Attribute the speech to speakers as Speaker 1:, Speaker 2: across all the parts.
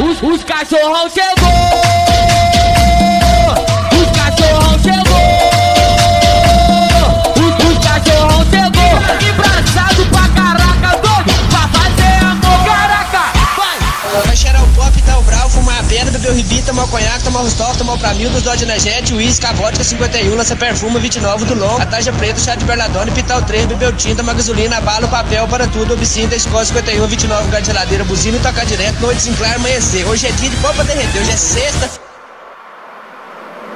Speaker 1: Os, os cachorrão chegou!
Speaker 2: Conhaque, tomar rostov, tomar o pramil, dos dó de energético, uísque, a vodka 51, lança perfume, 29 do long, a taja preta, chá de o trem, beber o tinta, uma gasolina, bala, papel, para tudo, obcinta, escola 51, 29, lugar de geladeira, buzina e tocar direto, noite sem claro, amanhecer. Hoje é dia de pó pra derreter, hoje é sexta,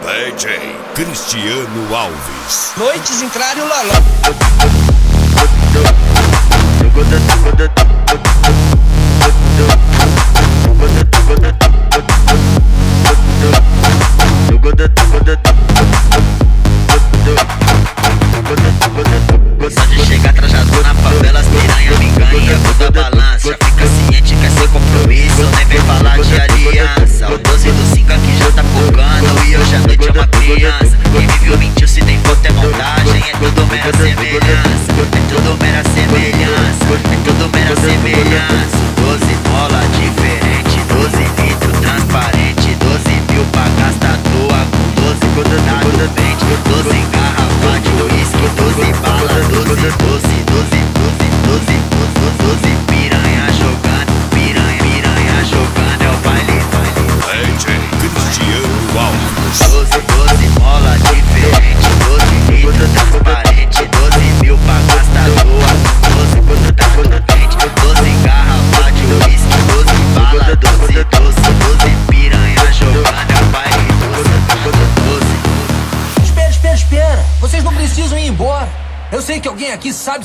Speaker 3: DJ Cristiano Alves.
Speaker 2: noite sem claro e o loló.
Speaker 4: Só de chegar trajado na favela, as piranha me ganha, toda balança. Fica ciente que é seu compromisso, nem vem falar de aliança.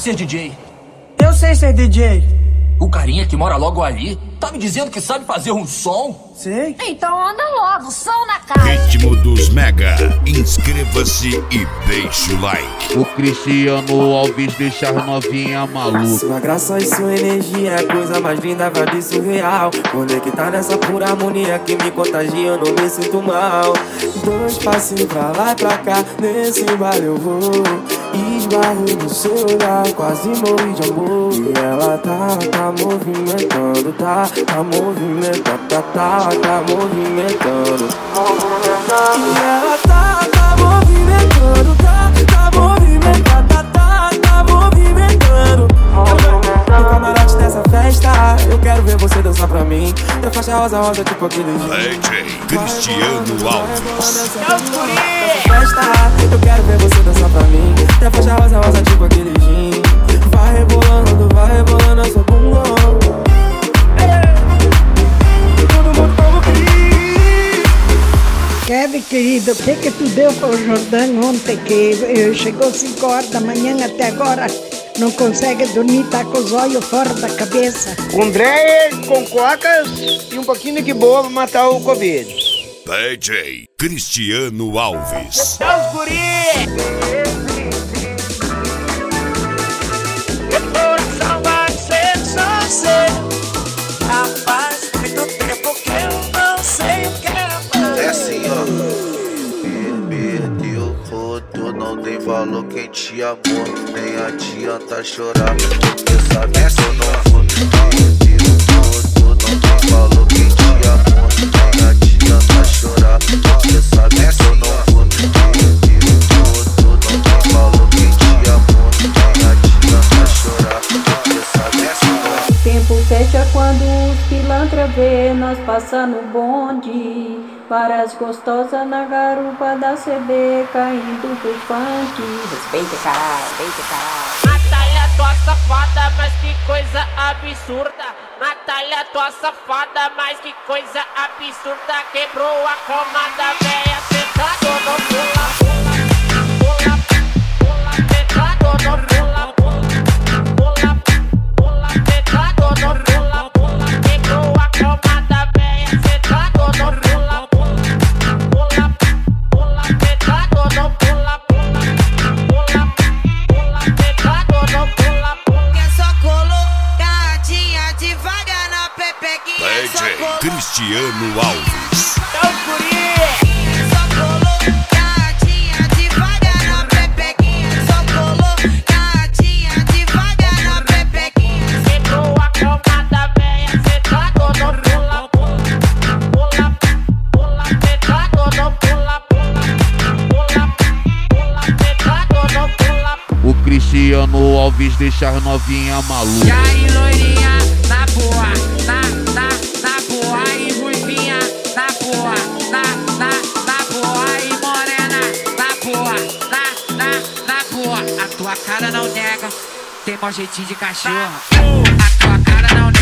Speaker 5: Ser DJ.
Speaker 6: Eu sei ser DJ.
Speaker 5: Carinha que mora logo ali tá me dizendo que sabe fazer um som.
Speaker 6: Sei.
Speaker 7: Então anda logo, som na cara.
Speaker 3: Ritmo dos Mega. Inscreva-se e deixe o like.
Speaker 8: O Cristiano Alves deixa as novinha maluca.
Speaker 9: Sua graça e sua energia é a coisa mais linda, vibe surreal. Conectar nessa pura harmonia que me contagia, eu não me sinto mal. Dois passinhos pra lá e pra cá, nesse baile eu vou. Esbarrei no seu olhar, quase morri de amor. E ela tá, tá movimentando, tá, tá movimentando, tá, tá, tá movimentando. E ela tá, tá movimentando, tá, tá movimentando, tá, tá, tá movimentando. No camarote dessa festa, eu quero ver você dançar pra mim. Da faixa rosa, rosa, tipo aquele dia.
Speaker 3: DJ Cristiano Alves.
Speaker 9: festa, eu quero ver você dançar pra mim. Da faixa rosa, rosa, tipo aquele gin. Vai rebolando, vai rebolando essa bunda. Todo mundo toma
Speaker 6: Kevin, querido, o que que tu deu para o Jordão ontem que eh, chegou 5 horas da manhã até agora não consegue dormir, tá com os olhos fora da cabeça.
Speaker 10: Com Dreyer, com cocas e um pouquinho de boa pra matar o Covid.
Speaker 3: DJ Cristiano Alves.
Speaker 1: Os guri! Só seu. Rapaz, muito tempo que eu não sei o que é
Speaker 11: É assim, ó. Perdeu tudo, não tem valor quem te amou. Nem adianta chorar, porque sabe que eu não vou. Perdeu tudo, não tem valor quem te amou. Nem adianta chorar, porque sabe que eu não vou. Perdeu
Speaker 12: Tempo fecha quando os pilantra vê nós passar no bonde. Várias gostosas na garupa da CB caindo pro funk.
Speaker 7: Respeita, caralho, respeita, caralho.
Speaker 1: Natália, tua safada, mas que coisa absurda. Natália, tua safada, mas que coisa absurda. Quebrou a comanda, véia, sentado no pula, Bruno Alves. É! Só colou, a devagar na pepequinha. Só colou, a devagar na pepequinha. Cê boa calmada, véia, tá cê tá dono, pula, pula, pula, pula, cê tá dono, pula,
Speaker 7: pula, pula, cê tá dono, pula.
Speaker 3: O Cristiano Alves
Speaker 13: deixar novinha maluca.
Speaker 14: E aí, loirinha, na boa. Mó jeitinho de cachorro. A tua cara não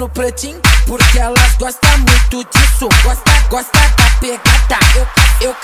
Speaker 15: no pretinho. Porque elas gostam muito disso, gosta, gosta da pegada. Eu, eu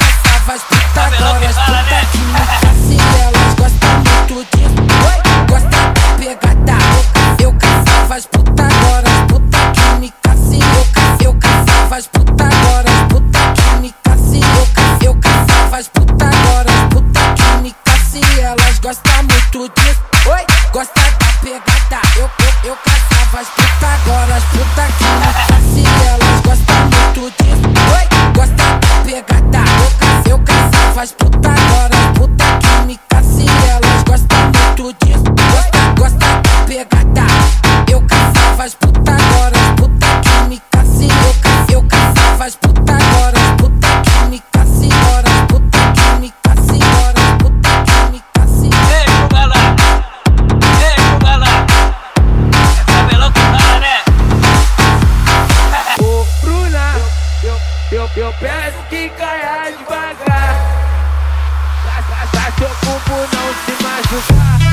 Speaker 14: se machucar.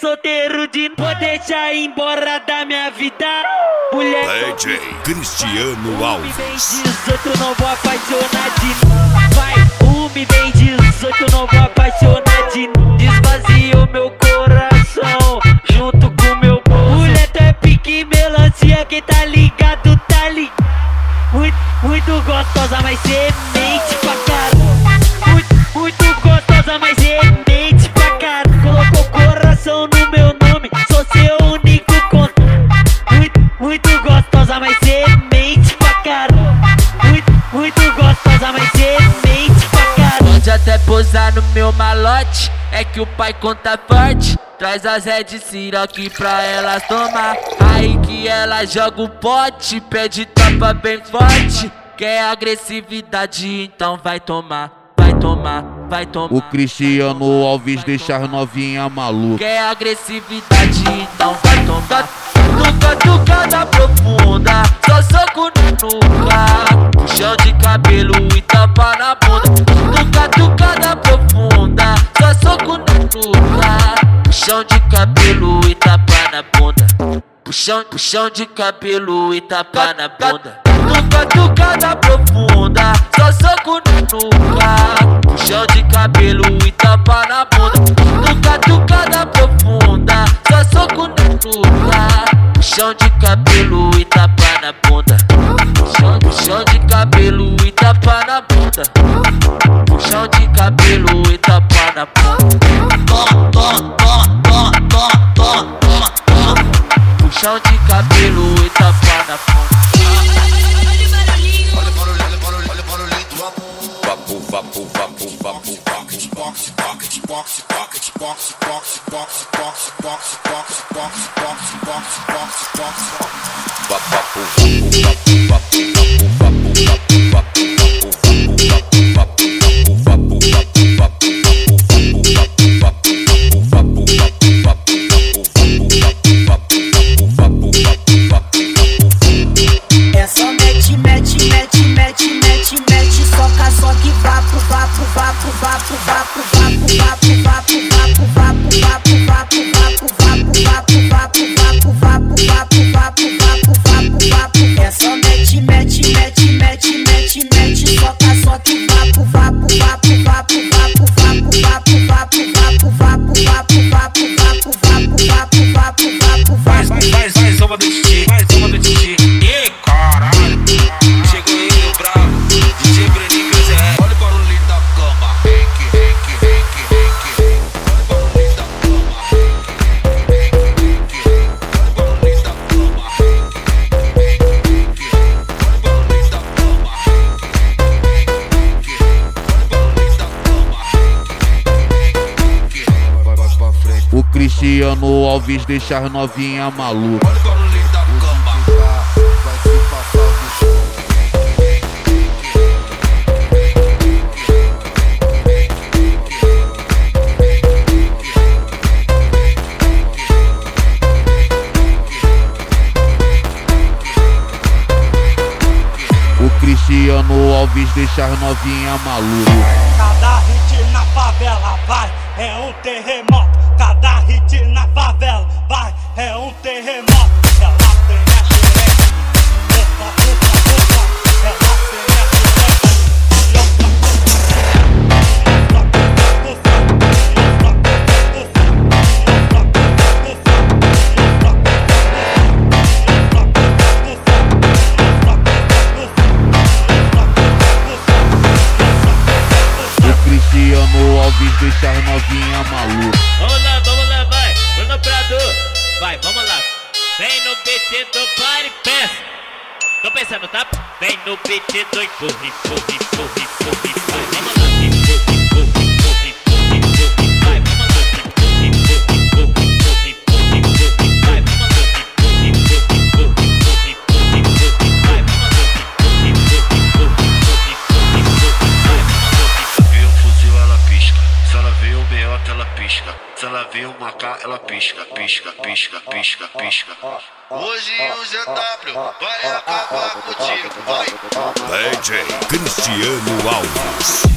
Speaker 14: Solteiro de. Vou deixar ir embora da minha vida. Mulher.
Speaker 3: DJ Cristiano
Speaker 14: Me
Speaker 3: Alves.
Speaker 14: vem 18, não vou apaixonar de novo. Vai, um me vem 18, não vou apaixonar de novo. Desvazia o meu coração, junto com meu bolso. Mulher, tu é pique melancia, quem tá ligado, tá ligado. Muito, muito gostosa, mas semente nome, sou seu único contato. Muito, muito gostosa, mas semente pra caralho. Muito, muito gostosa, mas semente pra caralho. Pode até posar no meu malote, é que o pai conta forte. Traz as Red Siroc pra elas tomar. Aí que ela joga o pote, pede tapa bem forte. Quer agressividade, então vai tomar, tomar, vai tomar.
Speaker 13: O Cristiano Alves deixa as novinha maluca.
Speaker 14: Quer agressividade, então vai tomar. Nunca tucada profunda, só soco no nuca. Puxão de cabelo e tapa na bunda. Nunca tucada profunda, só soco no nuca. Puxão de cabelo e tapa na bunda. Puxão, puxão de cabelo e tapa na bunda. Nunca tucada profunda, só soco no nuca. Puxão de cabelo e tapa na bunda. Nunca tucada profunda, só soco no nuca. Puxão de cabelo e tapa na bunda. Puxão, puxão de cabelo e tapa na bunda. Puxão de cabelo e tapa na bunda.
Speaker 16: Papo, papo, papo, papo, papo, papo, papo, papo, papo, papo, papo,
Speaker 13: papo, papo, papo, talvez deixar novinha maluca.
Speaker 16: Olha o.
Speaker 2: Vai se passar
Speaker 13: do. Cristiano Alves deixar novinha maluca
Speaker 12: vai, é um terremoto. Cada hit na favela vai, é um terremoto.
Speaker 17: no PT doido. Corre,
Speaker 2: corre, corre, corre, corre. pisca, pisca, pisca, pisca, pisca. Hoje o ZW vai acabar contigo, vai.
Speaker 11: DJ Cristiano Alves.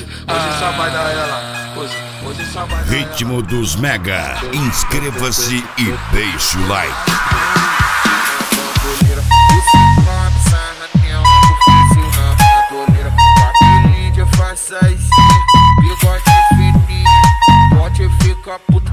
Speaker 16: hoje, hoje só vai dar ela. Hoje, hoje só vai dar Ritmo ela.
Speaker 3: dos Mega. Inscreva-se e deixe o like. Bigode fininho, pode ficar puto